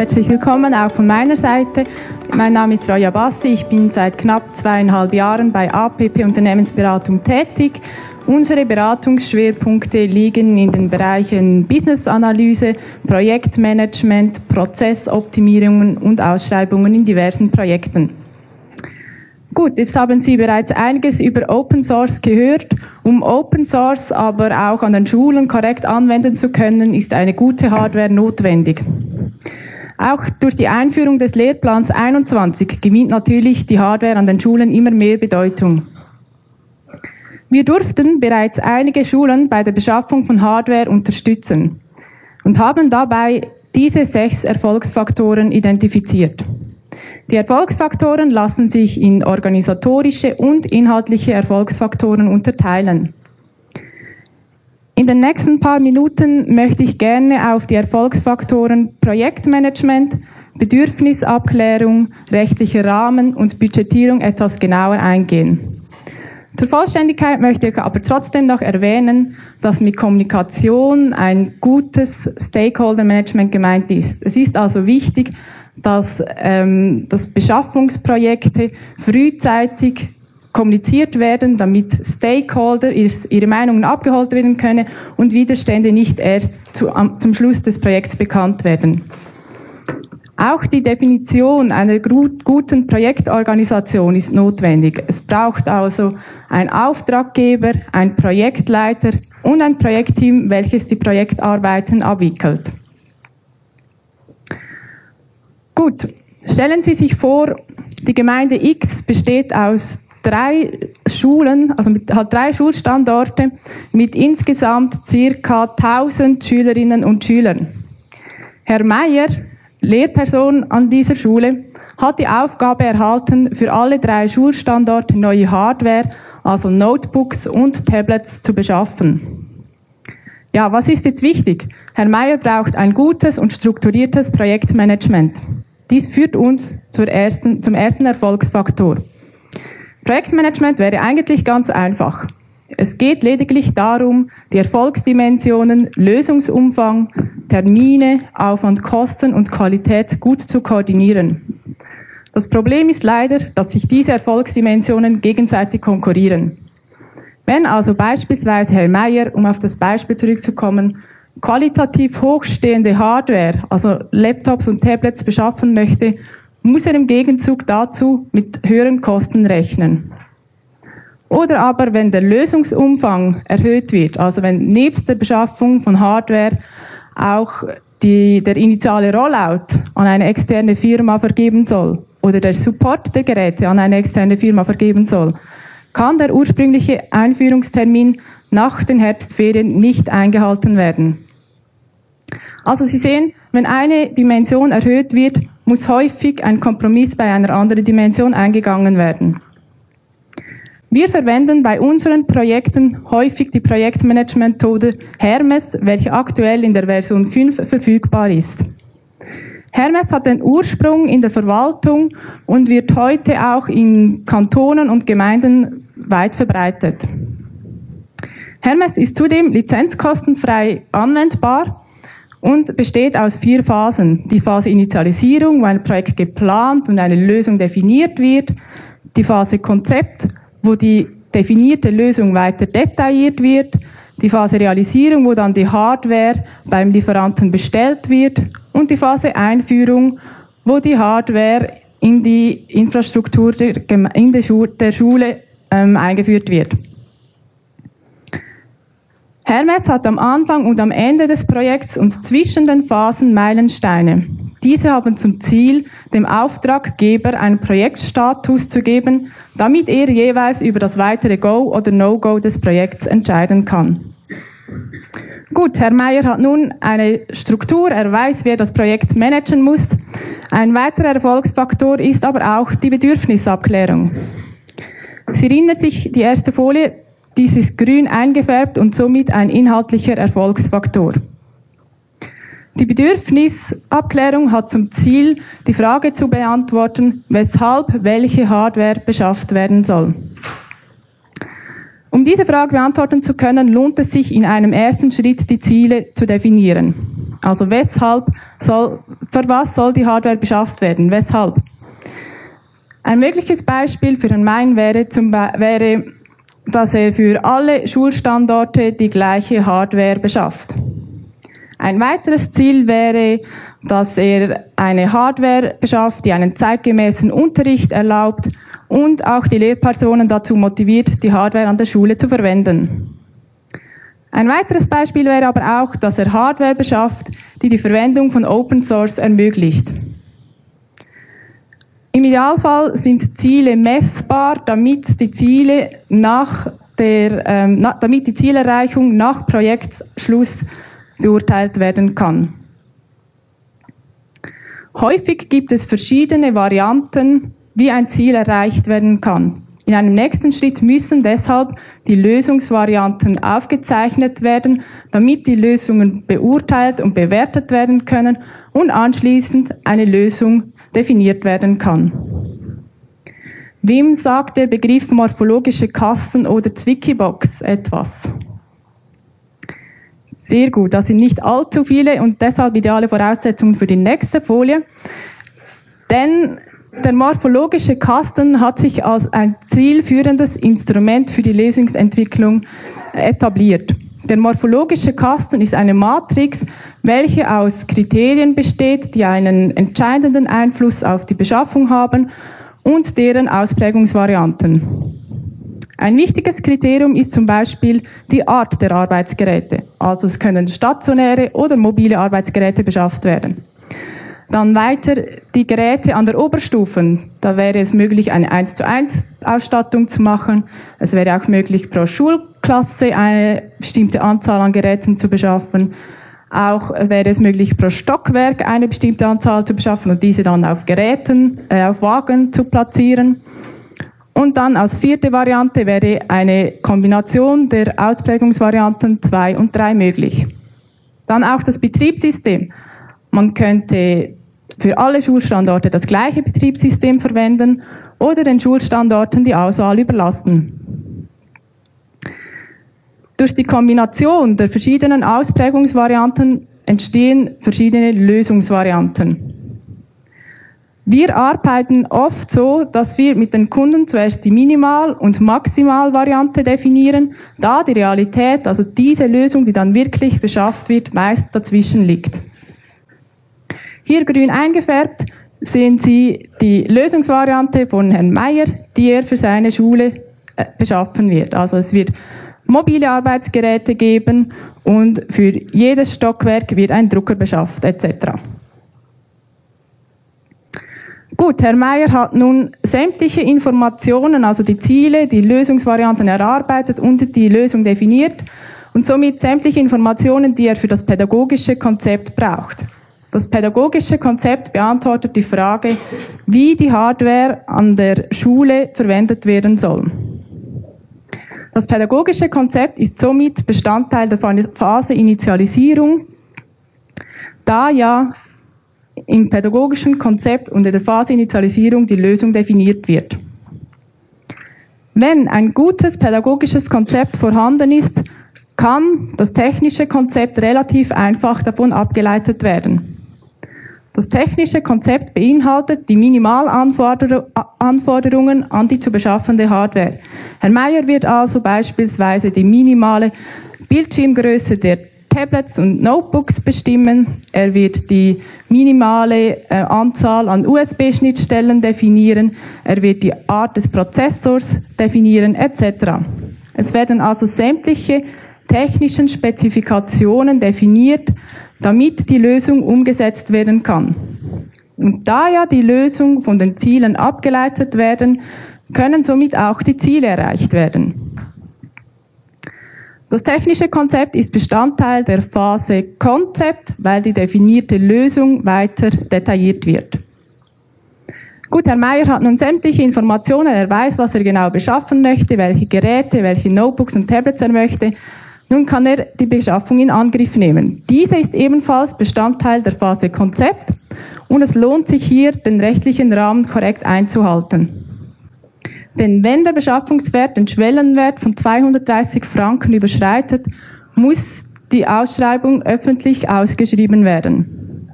Herzlich willkommen auch von meiner Seite. Mein Name ist Roya Bassi. Ich bin seit knapp zweieinhalb Jahren bei APP Unternehmensberatung tätig. Unsere Beratungsschwerpunkte liegen in den Bereichen Business-Analyse, Projektmanagement, Prozessoptimierungen und Ausschreibungen in diversen Projekten. Gut, jetzt haben Sie bereits einiges über Open Source gehört. Um Open Source aber auch an den Schulen korrekt anwenden zu können, ist eine gute Hardware notwendig. Auch durch die Einführung des Lehrplans 21 gewinnt natürlich die Hardware an den Schulen immer mehr Bedeutung. Wir durften bereits einige Schulen bei der Beschaffung von Hardware unterstützen und haben dabei diese sechs Erfolgsfaktoren identifiziert. Die Erfolgsfaktoren lassen sich in organisatorische und inhaltliche Erfolgsfaktoren unterteilen. In den nächsten paar Minuten möchte ich gerne auf die Erfolgsfaktoren Projektmanagement, Bedürfnisabklärung, rechtlicher Rahmen und Budgetierung etwas genauer eingehen. Zur Vollständigkeit möchte ich aber trotzdem noch erwähnen, dass mit Kommunikation ein gutes Stakeholder-Management gemeint ist. Es ist also wichtig, dass, ähm, dass Beschaffungsprojekte frühzeitig kommuniziert werden, damit Stakeholder ihre Meinungen abgeholt werden können und Widerstände nicht erst zu, zum Schluss des Projekts bekannt werden. Auch die Definition einer guten Projektorganisation ist notwendig. Es braucht also einen Auftraggeber, einen Projektleiter und ein Projektteam, welches die Projektarbeiten abwickelt. Gut, stellen Sie sich vor, die Gemeinde X besteht aus drei Schulen, also mit, hat drei Schulstandorte mit insgesamt circa 1000 Schülerinnen und Schülern. Herr Meier, Lehrperson an dieser Schule, hat die Aufgabe erhalten, für alle drei Schulstandorte neue Hardware, also Notebooks und Tablets zu beschaffen. Ja, was ist jetzt wichtig? Herr Meier braucht ein gutes und strukturiertes Projektmanagement. Dies führt uns ersten, zum ersten Erfolgsfaktor. Projektmanagement wäre eigentlich ganz einfach. Es geht lediglich darum, die Erfolgsdimensionen Lösungsumfang, Termine, Aufwand, Kosten und Qualität gut zu koordinieren. Das Problem ist leider, dass sich diese Erfolgsdimensionen gegenseitig konkurrieren. Wenn also beispielsweise Herr Mayer, um auf das Beispiel zurückzukommen, qualitativ hochstehende Hardware, also Laptops und Tablets beschaffen möchte, muss er im Gegenzug dazu mit höheren Kosten rechnen. Oder aber, wenn der Lösungsumfang erhöht wird, also wenn nebst der Beschaffung von Hardware auch die, der initiale Rollout an eine externe Firma vergeben soll oder der Support der Geräte an eine externe Firma vergeben soll, kann der ursprüngliche Einführungstermin nach den Herbstferien nicht eingehalten werden. Also Sie sehen, wenn eine Dimension erhöht wird, muss häufig ein Kompromiss bei einer anderen Dimension eingegangen werden. Wir verwenden bei unseren Projekten häufig die Projektmanagement-Methode Hermes, welche aktuell in der Version 5 verfügbar ist. Hermes hat den Ursprung in der Verwaltung und wird heute auch in Kantonen und Gemeinden weit verbreitet. Hermes ist zudem lizenzkostenfrei anwendbar und besteht aus vier Phasen. Die Phase Initialisierung, wo ein Projekt geplant und eine Lösung definiert wird. Die Phase Konzept, wo die definierte Lösung weiter detailliert wird. Die Phase Realisierung, wo dann die Hardware beim Lieferanten bestellt wird. Und die Phase Einführung, wo die Hardware in die Infrastruktur der, Schule ähm, eingeführt wird. Hermes hat am Anfang und am Ende des Projekts und zwischen den Phasen Meilensteine. Diese haben zum Ziel, dem Auftraggeber einen Projektstatus zu geben, damit er jeweils über das weitere Go oder No-Go des Projekts entscheiden kann. Gut, Herr Meier hat nun eine Struktur, er weiß, wer das Projekt managen muss. Ein weiterer Erfolgsfaktor ist aber auch die Bedürfnisabklärung. Sie erinnert sich, die erste Folie, dies ist grün eingefärbt und somit ein inhaltlicher Erfolgsfaktor. Die Bedürfnisabklärung hat zum Ziel, die Frage zu beantworten, weshalb welche Hardware beschafft werden soll. Um diese Frage beantworten zu können, lohnt es sich in einem ersten Schritt die Ziele zu definieren. Also weshalb soll, für was soll die Hardware beschafft werden? Weshalb? Ein mögliches Beispiel für ein Main wäre, zum, wäre, dass er für alle Schulstandorte die gleiche Hardware beschafft. Ein weiteres Ziel wäre, dass er eine Hardware beschafft, die einen zeitgemäßen Unterricht erlaubt und auch die Lehrpersonen dazu motiviert, die Hardware an der Schule zu verwenden. Ein weiteres Beispiel wäre aber auch, dass er Hardware beschafft, die die Verwendung von Open Source ermöglicht. Im Idealfall sind Ziele messbar, damit die Ziele nach der, ähm, na, damit die Zielerreichung nach Projektschluss beurteilt werden kann. Häufig gibt es verschiedene Varianten, wie ein Ziel erreicht werden kann. In einem nächsten Schritt müssen deshalb die Lösungsvarianten aufgezeichnet werden, damit die Lösungen beurteilt und bewertet werden können und anschließend eine Lösung definiert werden kann. Wem sagt der Begriff morphologische Kasten oder Zwickybox etwas? Sehr gut, das sind nicht allzu viele und deshalb ideale Voraussetzungen für die nächste Folie. Denn der morphologische Kasten hat sich als ein zielführendes Instrument für die Lösungsentwicklung etabliert. Der morphologische Kasten ist eine Matrix, welche aus Kriterien besteht, die einen entscheidenden Einfluss auf die Beschaffung haben und deren Ausprägungsvarianten. Ein wichtiges Kriterium ist zum Beispiel die Art der Arbeitsgeräte. Also es können stationäre oder mobile Arbeitsgeräte beschafft werden. Dann weiter die Geräte an der Oberstufen. Da wäre es möglich, eine 1 zu 1 Ausstattung zu machen. Es wäre auch möglich, pro Schulklasse eine bestimmte Anzahl an Geräten zu beschaffen. Auch wäre es möglich, pro Stockwerk eine bestimmte Anzahl zu beschaffen und diese dann auf Geräten, äh, auf Wagen zu platzieren. Und dann als vierte Variante wäre eine Kombination der Ausprägungsvarianten 2 und 3 möglich. Dann auch das Betriebssystem. Man könnte für alle Schulstandorte das gleiche Betriebssystem verwenden oder den Schulstandorten die Auswahl überlassen. Durch die Kombination der verschiedenen Ausprägungsvarianten entstehen verschiedene Lösungsvarianten. Wir arbeiten oft so, dass wir mit den Kunden zuerst die Minimal- und Maximalvariante definieren, da die Realität, also diese Lösung, die dann wirklich beschafft wird, meist dazwischen liegt. Hier grün eingefärbt sehen Sie die Lösungsvariante von Herrn Meyer, die er für seine Schule äh, beschaffen wird. Also es wird mobile Arbeitsgeräte geben und für jedes Stockwerk wird ein Drucker beschafft etc. Gut, Herr Meyer hat nun sämtliche Informationen, also die Ziele, die Lösungsvarianten erarbeitet und die Lösung definiert und somit sämtliche Informationen, die er für das pädagogische Konzept braucht. Das pädagogische Konzept beantwortet die Frage, wie die Hardware an der Schule verwendet werden soll. Das pädagogische Konzept ist somit Bestandteil der Phase Initialisierung, da ja im pädagogischen Konzept und in der Phase Initialisierung die Lösung definiert wird. Wenn ein gutes pädagogisches Konzept vorhanden ist, kann das technische Konzept relativ einfach davon abgeleitet werden. Das technische Konzept beinhaltet die Minimalanforderungen an die zu beschaffende Hardware. Herr Meyer wird also beispielsweise die minimale Bildschirmgröße der Tablets und Notebooks bestimmen. Er wird die minimale äh, Anzahl an USB-Schnittstellen definieren. Er wird die Art des Prozessors definieren etc. Es werden also sämtliche technischen Spezifikationen definiert, damit die Lösung umgesetzt werden kann. Und da ja die Lösung von den Zielen abgeleitet werden, können somit auch die Ziele erreicht werden. Das technische Konzept ist Bestandteil der Phase Konzept, weil die definierte Lösung weiter detailliert wird. Gut, Herr Meier hat nun sämtliche Informationen, er weiß, was er genau beschaffen möchte, welche Geräte, welche Notebooks und Tablets er möchte. Nun kann er die Beschaffung in Angriff nehmen. Diese ist ebenfalls Bestandteil der Phase Konzept und es lohnt sich hier, den rechtlichen Rahmen korrekt einzuhalten. Denn wenn der Beschaffungswert den Schwellenwert von 230 Franken überschreitet, muss die Ausschreibung öffentlich ausgeschrieben werden.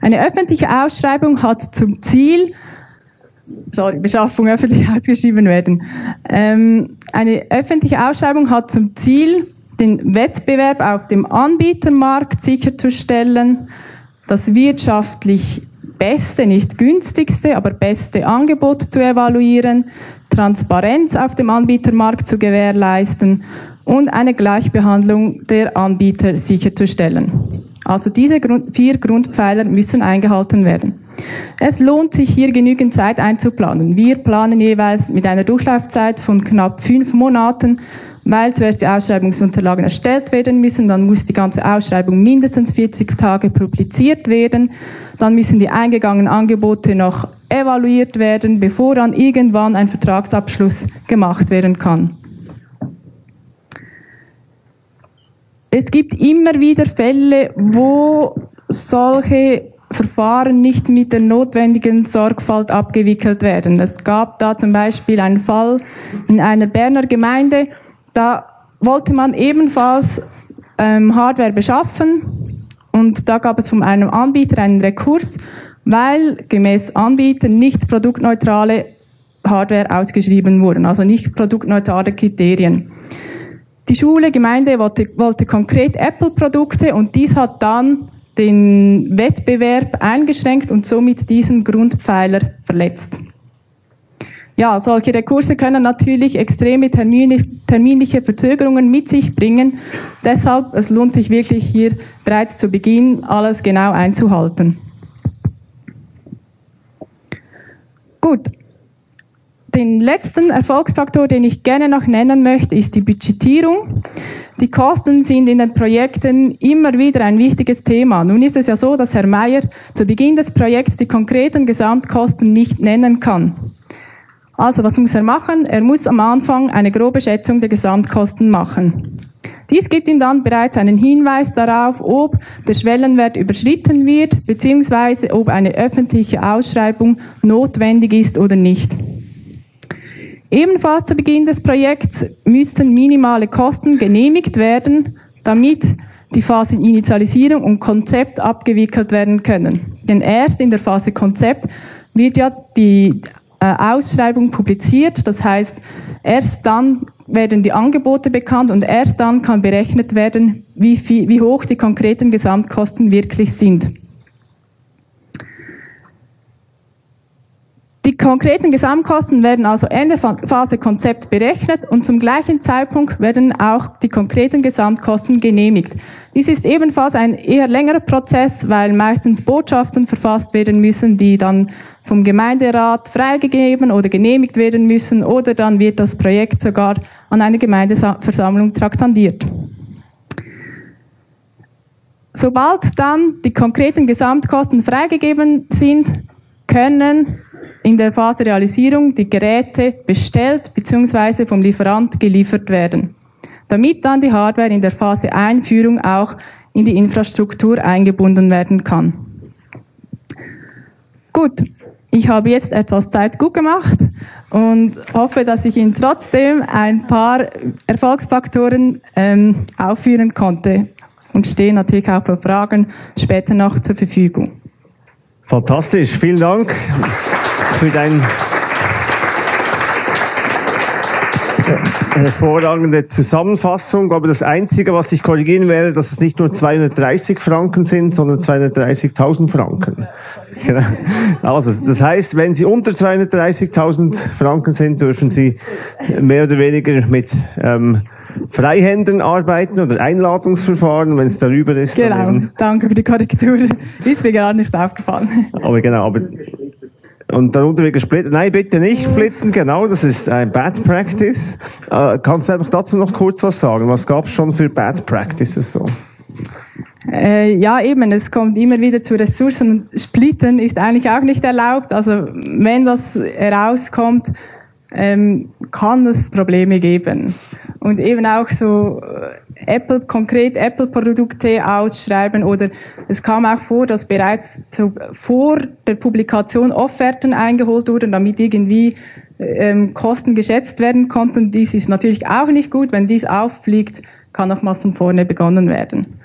Eine öffentliche Ausschreibung hat zum Ziel, sorry, Beschaffung öffentlich ausgeschrieben werden. Ähm, eine öffentliche Ausschreibung hat zum Ziel, den Wettbewerb auf dem Anbietermarkt sicherzustellen, das wirtschaftlich beste, nicht günstigste, aber beste Angebot zu evaluieren, Transparenz auf dem Anbietermarkt zu gewährleisten und eine Gleichbehandlung der Anbieter sicherzustellen. Also diese vier Grundpfeiler müssen eingehalten werden. Es lohnt sich hier genügend Zeit einzuplanen. Wir planen jeweils mit einer Durchlaufzeit von knapp fünf Monaten, weil zuerst die Ausschreibungsunterlagen erstellt werden müssen, dann muss die ganze Ausschreibung mindestens 40 Tage publiziert werden, dann müssen die eingegangenen Angebote noch evaluiert werden, bevor dann irgendwann ein Vertragsabschluss gemacht werden kann. Es gibt immer wieder Fälle, wo solche Verfahren nicht mit der notwendigen Sorgfalt abgewickelt werden. Es gab da zum Beispiel einen Fall in einer Berner Gemeinde, da wollte man ebenfalls ähm, Hardware beschaffen und da gab es von einem Anbieter einen Rekurs, weil gemäß Anbieter nicht produktneutrale Hardware ausgeschrieben wurden, also nicht produktneutrale Kriterien. Die Schule, Gemeinde wollte, wollte konkret Apple-Produkte und dies hat dann den Wettbewerb eingeschränkt und somit diesen Grundpfeiler verletzt. Ja, solche Rekurse können natürlich extreme terminliche Verzögerungen mit sich bringen. Deshalb, es lohnt sich wirklich hier bereits zu Beginn alles genau einzuhalten. Gut, den letzten Erfolgsfaktor, den ich gerne noch nennen möchte, ist die Budgetierung. Die Kosten sind in den Projekten immer wieder ein wichtiges Thema. Nun ist es ja so, dass Herr Mayer zu Beginn des Projekts die konkreten Gesamtkosten nicht nennen kann. Also, was muss er machen? Er muss am Anfang eine grobe Schätzung der Gesamtkosten machen. Dies gibt ihm dann bereits einen Hinweis darauf, ob der Schwellenwert überschritten wird, beziehungsweise ob eine öffentliche Ausschreibung notwendig ist oder nicht. Ebenfalls zu Beginn des Projekts müssten minimale Kosten genehmigt werden, damit die Phase Initialisierung und Konzept abgewickelt werden können. Denn erst in der Phase Konzept wird ja die äh, Ausschreibung publiziert. Das heißt, erst dann werden die Angebote bekannt und erst dann kann berechnet werden, wie, viel, wie hoch die konkreten Gesamtkosten wirklich sind. Die konkreten Gesamtkosten werden also Ende Phase Konzept berechnet und zum gleichen Zeitpunkt werden auch die konkreten Gesamtkosten genehmigt. Dies ist ebenfalls ein eher längerer Prozess, weil meistens Botschaften verfasst werden müssen, die dann vom Gemeinderat freigegeben oder genehmigt werden müssen oder dann wird das Projekt sogar an einer Gemeindeversammlung traktandiert. Sobald dann die konkreten Gesamtkosten freigegeben sind, können in der Phase Realisierung die Geräte bestellt bzw. vom Lieferant geliefert werden, damit dann die Hardware in der Phase Einführung auch in die Infrastruktur eingebunden werden kann. Gut, ich habe jetzt etwas Zeit gut gemacht und hoffe, dass ich Ihnen trotzdem ein paar Erfolgsfaktoren ähm, aufführen konnte und stehe natürlich auch für Fragen später noch zur Verfügung. Fantastisch, vielen Dank für dein hervorragende Zusammenfassung. Aber das Einzige, was ich korrigieren werde, dass es nicht nur 230 Franken sind, sondern 230.000 Franken. Genau. Also, das heißt, wenn Sie unter 230.000 Franken sind, dürfen Sie mehr oder weniger mit ähm, Freihändern arbeiten oder Einladungsverfahren, wenn es darüber ist. Genau, danke für die Korrektur. Ist mir gar nicht aufgefallen. Aber genau, aber und darunter wird gesplittet. Nein, bitte nicht splitten, genau, das ist ein Bad Practice. Äh, kannst du einfach dazu noch kurz was sagen? Was gab es schon für Bad Practices so? Äh, ja, eben, es kommt immer wieder zu Ressourcen. Splitten ist eigentlich auch nicht erlaubt. Also wenn das herauskommt, ähm, kann es Probleme geben. Und eben auch so äh, Apple, konkret Apple-Produkte ausschreiben oder es kam auch vor, dass bereits so vor der Publikation Offerten eingeholt wurden, damit irgendwie ähm, Kosten geschätzt werden konnten. Dies ist natürlich auch nicht gut. Wenn dies auffliegt, kann nochmals von vorne begonnen werden.